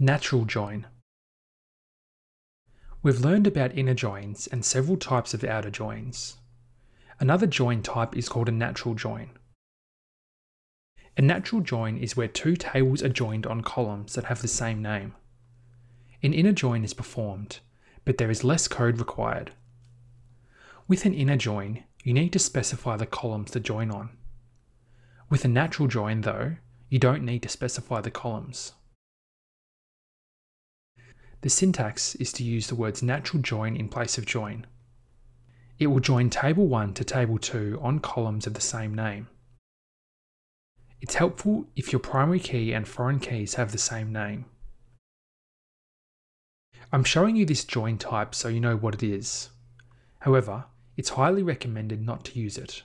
Natural join. We've learned about inner joins and several types of outer joins. Another join type is called a natural join. A natural join is where two tables are joined on columns that have the same name. An inner join is performed, but there is less code required. With an inner join, you need to specify the columns to join on. With a natural join, though, you don't need to specify the columns. The syntax is to use the words natural join in place of join. It will join table 1 to table 2 on columns of the same name. It's helpful if your primary key and foreign keys have the same name. I'm showing you this join type so you know what it is. However, it's highly recommended not to use it.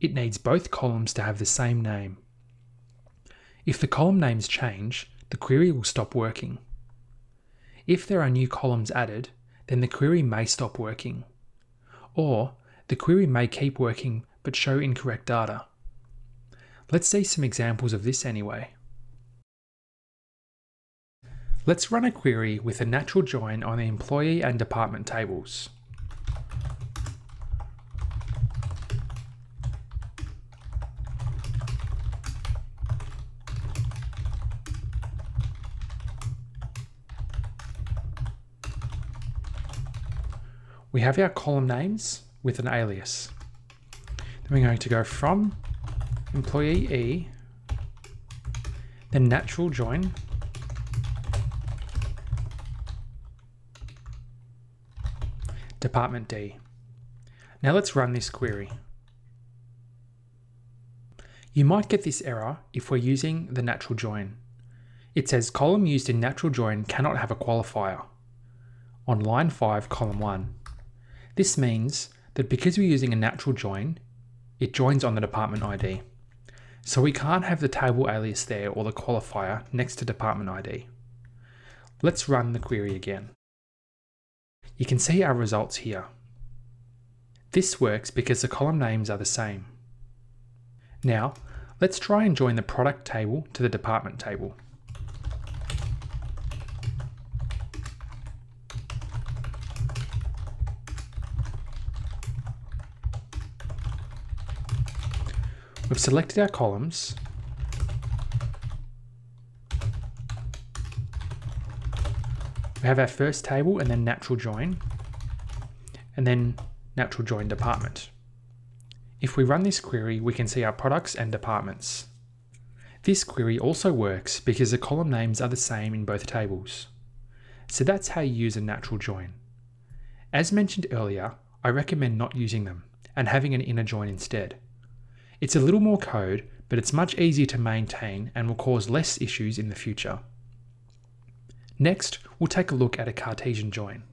It needs both columns to have the same name. If the column names change, the query will stop working. If there are new columns added, then the query may stop working. Or the query may keep working but show incorrect data. Let's see some examples of this anyway. Let's run a query with a natural join on the employee and department tables. We have our column names with an alias. Then we're going to go from employee E, then natural join, department D. Now let's run this query. You might get this error if we're using the natural join. It says column used in natural join cannot have a qualifier. On line 5, column 1. This means that because we're using a natural join, it joins on the department ID. So we can't have the table alias there or the qualifier next to department ID. Let's run the query again. You can see our results here. This works because the column names are the same. Now, let's try and join the product table to the department table. We've selected our columns. We have our first table and then natural join, and then natural join department. If we run this query, we can see our products and departments. This query also works because the column names are the same in both tables. So that's how you use a natural join. As mentioned earlier, I recommend not using them and having an inner join instead. It's a little more code, but it's much easier to maintain and will cause less issues in the future. Next, we'll take a look at a Cartesian join.